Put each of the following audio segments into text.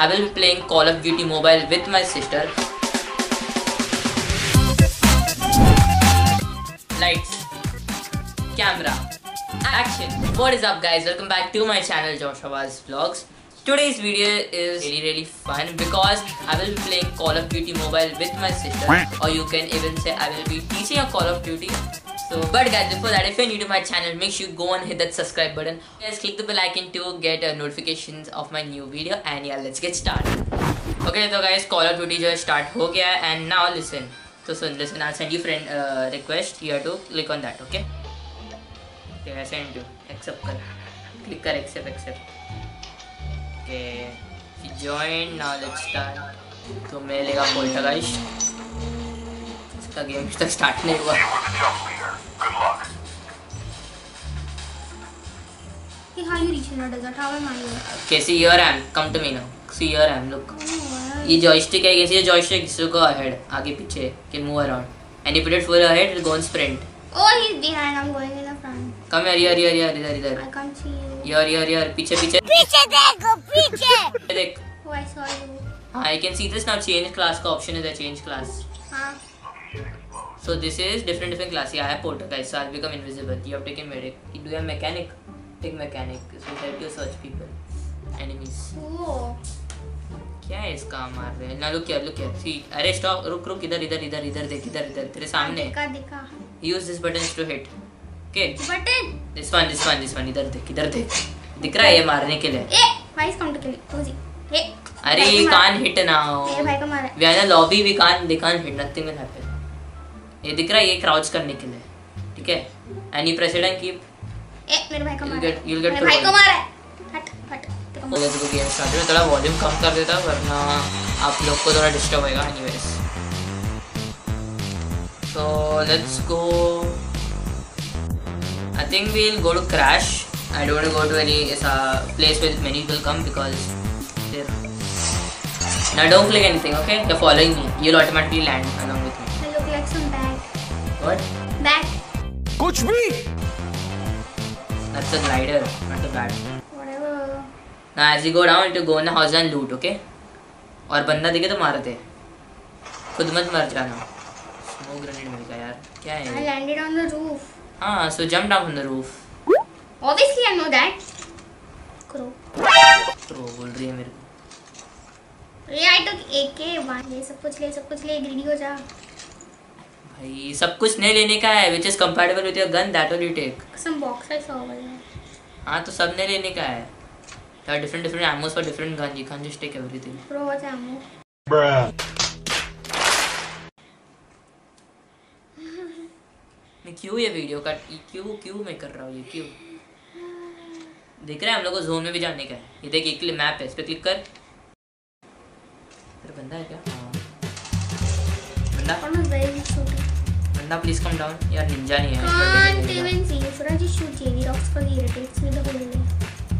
I will be playing Call of Duty Mobile with my sister. Lights, camera, action. What is up, guys? Welcome back to my channel, Joshua's Vlogs. Today's video is really really fun because I will be playing Call of Duty Mobile with my sister, or you can even say I will be teaching a Call of Duty. So, but guys, before that, if you're new to my channel, make sure you go and hit that subscribe button. Guys, click the bell icon to get uh, notifications of my new video. And yeah, let's get started. Okay, so guys, Call of Duty जो start हो गया and now listen. So, so listen, I'll send you friend uh, request. You have to click on that, okay? Okay, I send you. Accept कर. Click कर accept accept. Okay, join. Now let's start. तो मैं लेगा poltergeist इसका game तक start नहीं हुआ Hey, how you reaching the desert? How am I here? Okay, see here I am. Come to me now. See here I am. Look. Oh, ये joystick है. See the joystick. So go ahead. आगे पीछे. Can move around. And if you put it full ahead, it'll go on sprint. oh, he's behind. I'm going in the front. Come here, here, here, here, इधर, इधर. I can't see you. Here, here, here. पीछे, पीछे. पीछे देखो पीछे देख. Oh, I saw you. हाँ, I can see this now. Change class का option is a change class. हाँ. So this is different different class. Yeah, I have porter guys. So I'll become invisible. You have taken medic. You do have mechanic. Take mechanic. It help you search people, enemies. क्या है इसका? मार रहे हैं। ना look क्या look क्या सी अरे स्टॉप रुक रुक इधर इधर इधर इधर देख इधर इधर। तेरे सामने। दिखा दिखा. Use this button to hit okay Button. This one this one this one इधर देख इधर देख। दिख रहा है ये मारने के लिए? why is come to kill you? Cozy. अरे ये कान हिट नाउ मेरे भाई को मारा. We are in lobby we can they can hit nothing will happen ये दिख रहा है ये क्राउच करने के लिए। ठीक है? And you press it and keep a मेरे भाई को मारा. get- you'll get भाई को मारा. हट हट. हो तो गेम स्टार्ट में थोड़ा वॉल्यूम कम कर देता वरना आप लोग को थोड़ा डिस्टर्ब होएगा anyways so let's go I think we'll go to crash I don't go to any ऐसा place with many people come because Now don't click anything, okay? You're following me. You'll automatically land along with me. I look like some bag. What? Bag. कुछ भी That's a glider, not a bat. Whatever. Now as you go down, you go in the house and loot, okay? और बंदा दिखे तो मार दे खुद मत मर जाना स्मोक ग्रेनेड मिल गया यार क्या है landed on the roof. हाँ so jump down from the roof Obviously, I know that. Crow. Pro बोल रही है मेरे को ये आई टुक AK वन ये सब कुछ ले सब कुछ ले ग्रीडी हो जा भाई सब कुछ नहीं लेने का है which is compatible with your gun that will you take I saw over there. हाँ तो सब नहीं लेने का है। There are different different ammos for different guns. You can't just take everything. Bro what's ammo? मैं क्यों ये वीडियो का क्यों क्यों मैं कर रहा हूँ ये? क्यों? देख रहे हैं हम लोग को जोन में भी जाने का है। ये देख एक मैप है इस पे क्लिक कर। तेरा बंदा है क्या? हाँ। बंदा? Shooting बंदा प्लीज़ कम डाउन यार निंजा नहीं can't even see should I just shoot JD rocks because he irritates me the whole day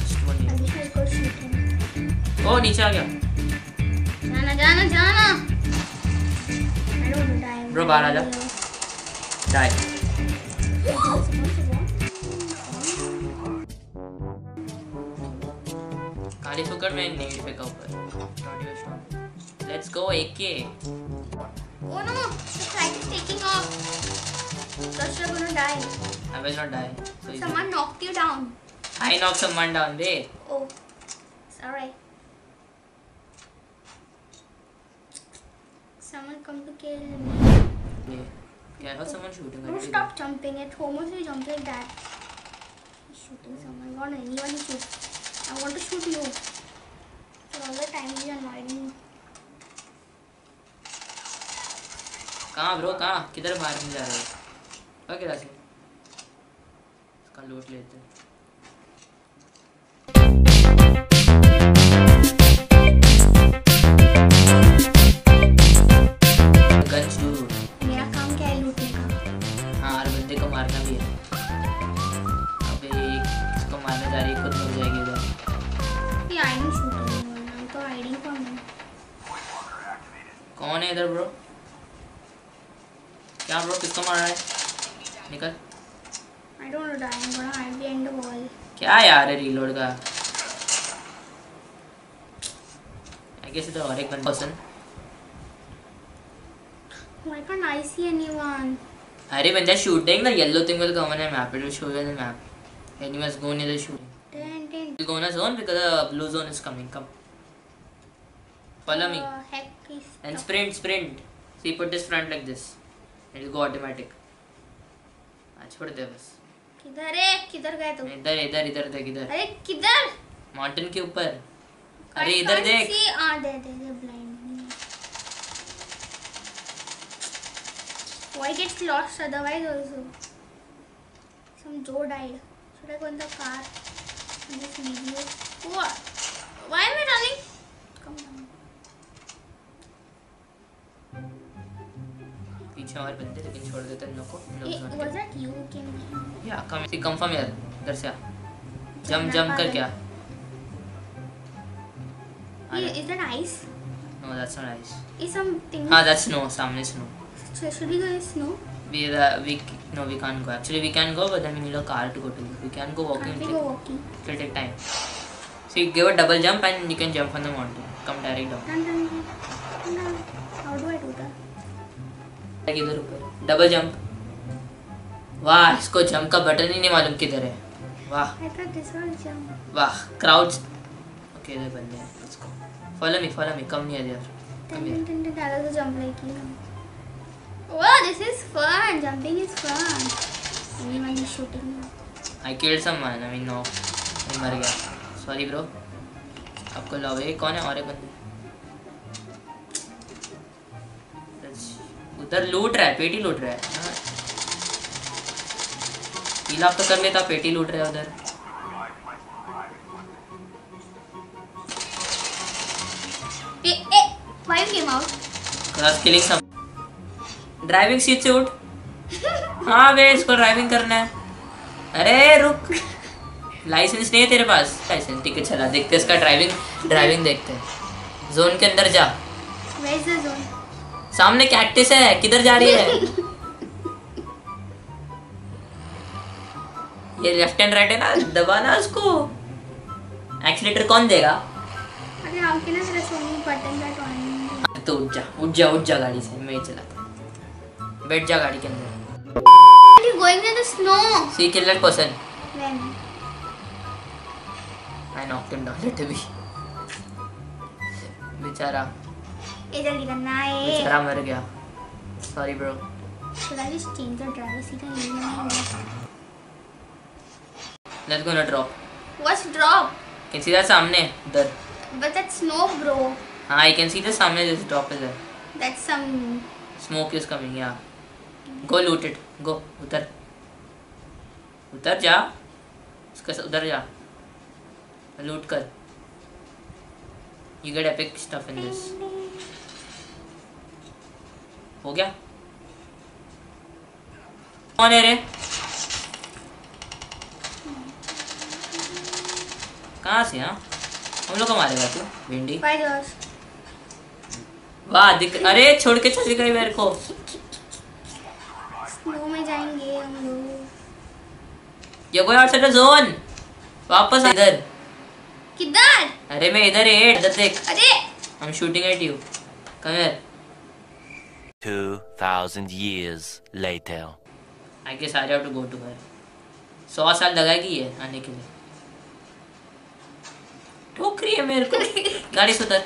Just one. I wish I could shoot him ओ नीचे आ गया जाना जाना जाना I don't want to die Bro, बाहर आ जा। Die काली फुकड़ में need पे का ऊपर let's go AK Oh no, the flight is taking off. Because you're gonna die. I will not die. So someone easy. knocked you down. I knocked someone down, babe. Oh, sorry. Someone come to kill me. Yeah, yeah I heard someone shooting. Don't stop jumping. It almost will jump like that. He's shooting someone. Not anyone shoot? I want to shoot you. कहाँ bro कहाँ? किधर मारने जा रहे हो? Okay राशि इसका लूट लेते हैं। गन शूट मेरा काम क्या है हाँ है। है है तो है? कौन है इधर ब्रो? क्या ब्रो किसका मार रहा है निकल I don't die I am gonna hide behind the क्या यार है रीलोड का आई गेस इट और एक person why can't I see anyone अरे बंदा शूटिंग ना yellow thing will come on map it show you the map anyone is going in the shooting We're going to zone because the blue zone is coming. Come, follow uh, me. And sprint, sprint. See, put this front like this. Okay. Go automatic हाँ छोड़ दे बस किधर है किधर गए तुम इधर इधर इधर देख इधर अरे किधर माउंटेन के ऊपर अरे इधर देख. Ah, there, blind. Why gets lost otherwise also? Some Joe died. Should I go in the car? In this video. What? Why am I running? और बंदे लेकिन छोड़ देते इन लोग को या कम सी कंफर्म यार इधर से जम जम कर क्या Hey, is that ice? No that's not nice Is something? हाँ दैट्स स्नो सामने snow Should should we go in snow? we uh, we no we can't go actually we can go but then we need a car to go to we can go walking Can't we it go walking? will take time so you give a double jump and you can jump on the mountain come direct down Dun, dun, dun. Dun, dun. How do I do that? like इधर ऊपर। Double jump वाह इसको jump का button ही नहीं मालूम किधर है। वाह. वाह क्राउड्स ओके इधर बंदे हैं go follow me follow me come near Dun, come dun. That was a jump like you. Wow, this is fun. Jumping is fun. Anyone is shooting now. I killed someone I mean no मैं मर गया sorry bro आपको है कौन है? और एक बंदे। उधर लूट रहा है पेटी लूट रहा है। हाँ। पीला तो कर लेता पेटी लूट रहा है उधर. क्रॉस सब। ड्राइविंग सीट से उठ। हाँ बे इसको ड्राइविंग करना है। अरे रुक। लाइसेंस नहीं है तेरे पास। लाइसेंस ठीक है चला देखते हैं इसका ड्राइविंग ड्राइविंग देखते हैं। जोन के अंदर जा। Zone? सामने कैक्टिस है किधर जा रही है ये लेफ़्ट एंड राइट है ना दबाना उसको एक्सीलेटर कौन देगा that one? तो उठ जा उठ जा उठ जा गाड़ी से मैं ही चलाता बैठ जा गाड़ी के अंदर going in the snow? See killer person knocked him down little bit. बेचारा ये जल्दी करना है बेचारा मर गया। Sorry bro Should I just change the driver seat and leave him in let's go ना drop What's drop? Can see that सामने उधर But that's snow, bro. हाँ आई कैन सी दैट सामने this drop is there That's some. Smoke is coming या go लूट it go उतर। उतर जा। उसके उधर जा। लूट कर। You get epic stuff in this हो गया? कौन है रे? कहाँ से हाँ? हम लोग को मारेगा तू भिंडी? वाह दिख अरे छोड़ के चली गई मेरे को। में जाएँगे हम लोग. ये गो आउटसाइड जोन वापस इधर। किधर? अरे मैं इधर है इधर देख। अरे! I am shooting at you come here 2,000 years later. I guess I have to go to घर सौ साल लगाएगी ये आने के लिए ठोक रही है मेरे को गाड़ी से उतर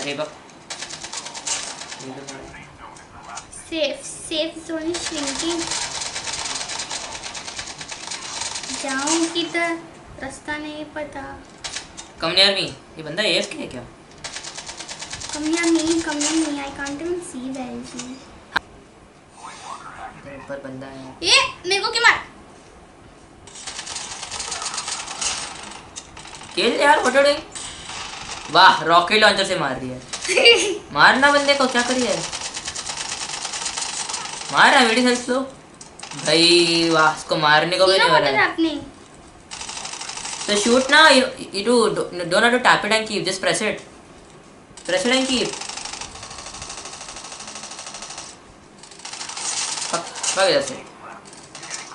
अरे बा safe safe zone is shrinking. जाऊँ किधर? रास्ता नहीं पता. कम नियर मी ये बंदा एफ़ के है क्या Come me, come me. I can't even see where is he. ऊपर बंदा है ये मेरे को क्या मार? किल यार डूइंग वाह रॉकेट लॉन्चर से मार रही है मारना बंदे को क्या करिए मार रहा वीडियो हेल्प लो भाई वाह इसको मारने को भी नहीं हो रहा है. So shoot now. You you do don't have to tap it and keep. Just press it. Keep. Fuck. Fuck that's it.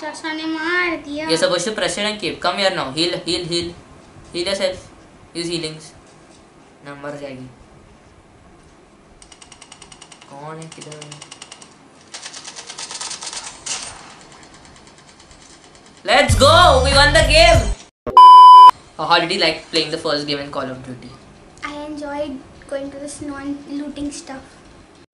चाचा ने मार दिया. To press it and keep. Come here now. Heal, heal, heal. Heal yourself. Use healings ना मर जाएगी कौन है किधर है Let's go! We won the game! How did you like playing the first game in Call of Duty? I enjoyed going to the snow and looting stuff.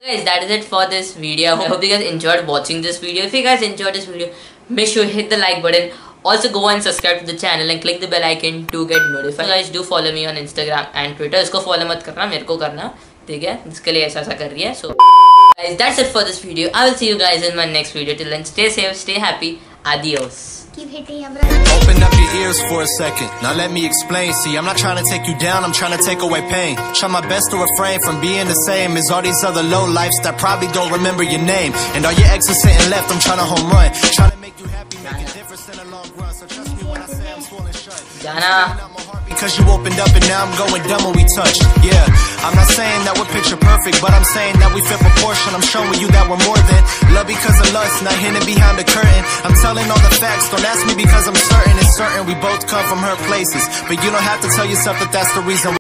Guys, that is it for this video. I hope you guys enjoyed watching this video. If you guys enjoyed this video, make sure you hit the like button. Also go and subscribe to the channel and click the bell icon to get notified. guys do follow me on Instagram and Twitter. इसको follow मत करना मेरे को करना ठीक है जिसके लिए ऐसा ऐसा कर रही है so guys that's it for this video. I will see you guys in my next video. Till then stay safe, stay happy. Adios. Open up your ears for a second. Now let me explain. See, I'm not trying to take you down, I'm trying to take away pain. Try my best to refrain from being the same as all these other low lifes that probably don't remember your name. And all your exes sitting left, I'm trying to home run. Trying make you happy, make a difference in the long run. So trust me when I say I'm swollen shut. Because you opened up and now I'm going dumb when we touch. Yeah, I'm not saying that we're picture perfect, but I'm saying that we fit proportion. I'm showing you that we're more than love because of lust, not hidden behind the curtain. I'm telling all the facts, don't ask me because I'm certain. It's certain we both come from hurt places, but you don't have to tell yourself that that's the reason.